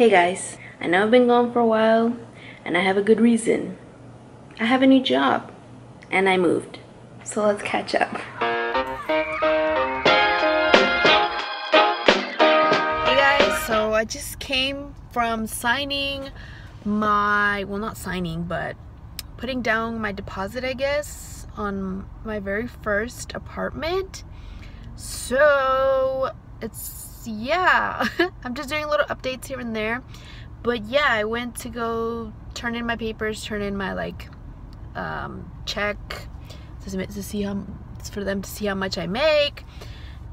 Hey guys, I know I've been gone for a while and I have a good reason. I have a new job and I moved. So let's catch up. Hey guys, so I just came from signing my, well not signing, but putting down my deposit I guess on my very first apartment. So it's yeah i'm just doing little updates here and there. But yeah i went to go turn in my papers turn in my like um, check to, to see how for them to see how much i make.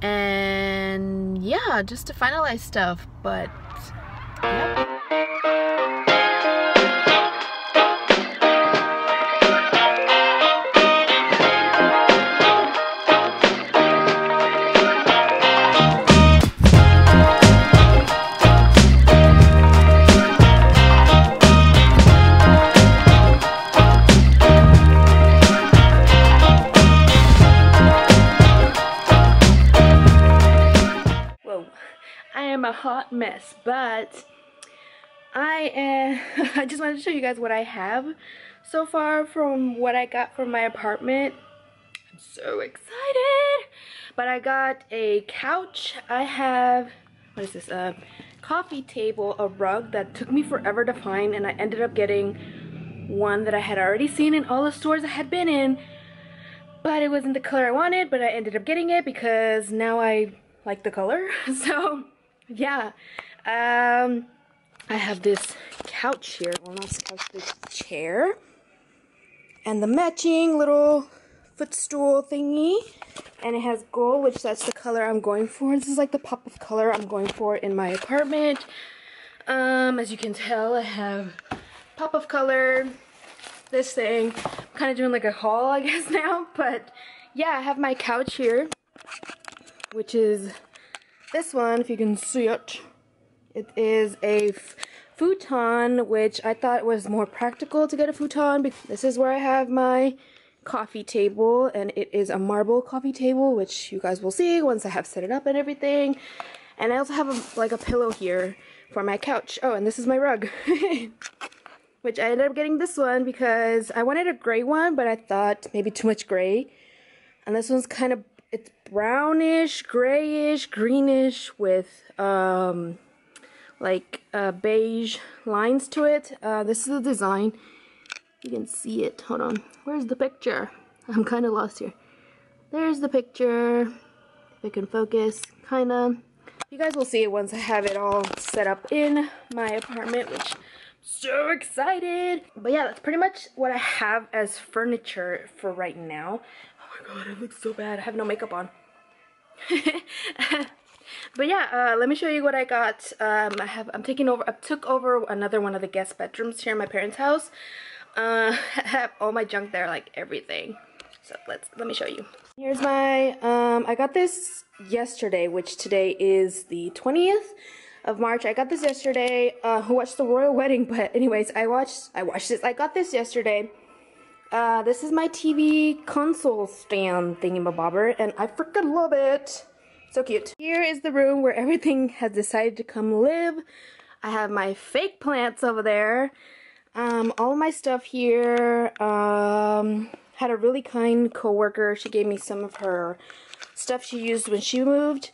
And yeah just to finalize stuff. But yep. Hot mess, but I uh, I just wanted to show you guys what I have so far from what I got from my apartment. I'm so excited! But I got a couch. I have, what is this, a coffee table, a rug that took me forever to find and I ended up getting one that I had already seen in all the stores I had been in but it wasn't the color I wanted but I ended up getting it because now I like the color so yeah. Um i have this couch here. Well not couch this chair. And the matching little footstool thingy. And it has gold which that's the color i'm going for. This is like the pop of color i'm going for in my apartment. Um as you can tell i have pop of color this thing. I'm kind of doing like a haul i guess now. But yeah i have my couch here which is this one, if you can see it, it is a futon, which I thought was more practical to get a futon. This is where I have my coffee table, and it is a marble coffee table, which you guys will see once I have set it up and everything. And I also have a, like a pillow here for my couch. Oh, and this is my rug. which I ended up getting this one because I wanted a gray one, but I thought maybe too much gray. And this one's kind of brownish, grayish, greenish with um, like uh, beige lines to it. Uh, this is the design. You can see it. Hold on. Where's the picture? I'm kind of lost here. There's the picture. If I can focus, kind of. You guys will see it once I have it all set up in my apartment, which I'm so excited. But yeah, that's pretty much what I have as furniture for right now god, it looks so bad. I have no makeup on. but yeah, uh, let me show you what I got. Um, I have, I'm taking over, I took over another one of the guest bedrooms here in my parents' house. Uh, I have all my junk there, like everything. So let's, let me show you. Here's my, um, I got this yesterday, which today is the 20th of March. I got this yesterday. Uh, who watched the royal wedding? But anyways, I watched, I watched this. I got this yesterday. Uh, this is my TV console stand thingamabobber, and I freaking love it. So cute. Here is the room where everything has decided to come live. I have my fake plants over there. Um, all my stuff here. Um, had a really kind coworker. She gave me some of her stuff she used when she moved.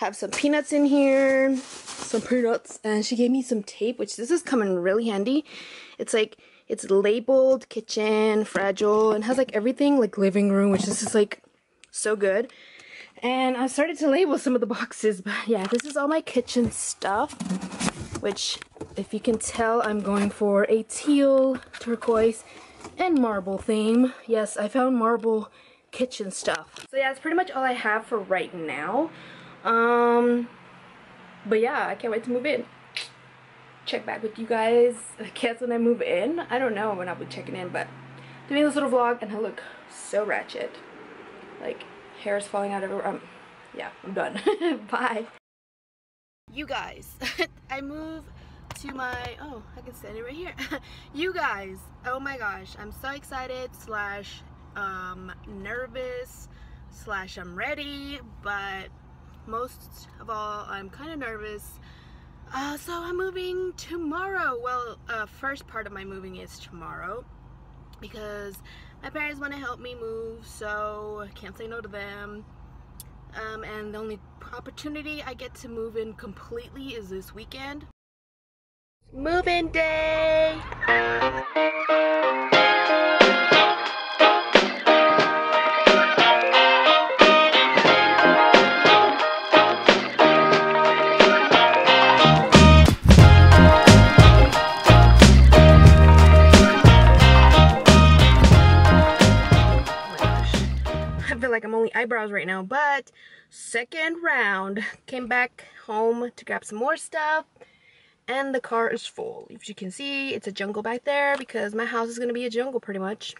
I have some peanuts in here, some peanuts, and she gave me some tape, which this is coming really handy. It's like it's labeled kitchen, fragile, and has like everything like living room, which is just like so good. And I started to label some of the boxes, but yeah, this is all my kitchen stuff, which if you can tell, I'm going for a teal, turquoise, and marble theme. Yes, I found marble kitchen stuff. So yeah, that's pretty much all I have for right now. Um, but yeah, I can't wait to move in check back with you guys I guess when I move in. I don't know when I'll be checking in but doing this little vlog and I look so ratchet. Like hair is falling out everywhere. Um, yeah I'm done. Bye. You guys I move to my oh I can stand it right here. You guys oh my gosh I'm so excited slash um nervous slash I'm ready but most of all I'm kind of nervous Uh, so I'm moving tomorrow. Well, uh, first part of my moving is tomorrow because my parents want to help me move, so I can't say no to them. Um, and the only opportunity I get to move in completely is this weekend. Moving day! Eyebrows right now, but second round. Came back home to grab some more stuff and the car is full. If you can see, it's a jungle back there because my house is going to be a jungle pretty much.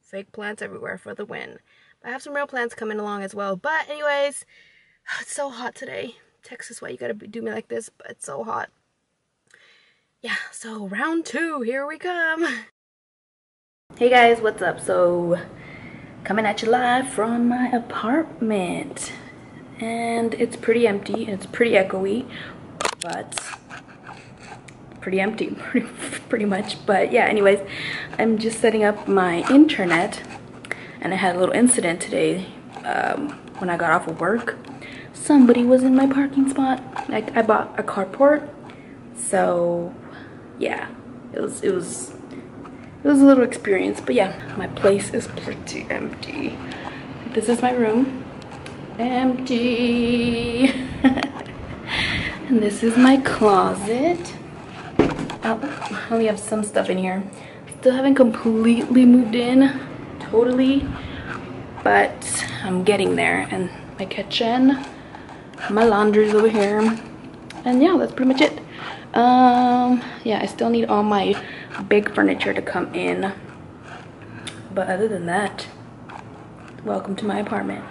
Fake plants everywhere for the win. But I have some real plants coming along as well. But anyways, it's so hot today. Texas, why you gotta do me like this? But it's so hot. Yeah, so round two, here we come. Hey guys, what's up? So coming at you live from my apartment. And it's pretty empty it's pretty echoey but pretty empty pretty, pretty much. But yeah anyways i'm just setting up my internet and i had a little incident today um, when i got off of work. Somebody was in my parking spot. Like i bought a carport. So yeah it was it was it was a little experience but yeah my place is pretty empty. This is my room. Empty. And this is my closet. Oh, I only have some stuff in here. Still haven't completely moved in totally but I'm getting there. And my kitchen my laundry's over here. And yeah that's pretty much it. Um yeah I still need all my big furniture to come in. But other than that, welcome to my apartment.